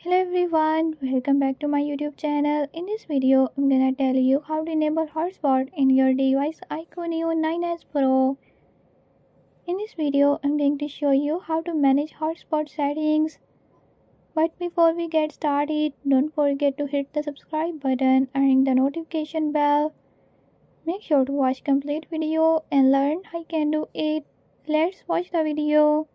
Hello everyone, welcome back to my YouTube channel. In this video, I'm gonna tell you how to enable hotspot in your device iQOO 9s Pro. In this video, I'm going to show you how to manage hotspot settings. But before we get started, don't forget to hit the subscribe button and ring the notification bell. Make sure to watch complete video and learn how you can do it. Let's watch the video.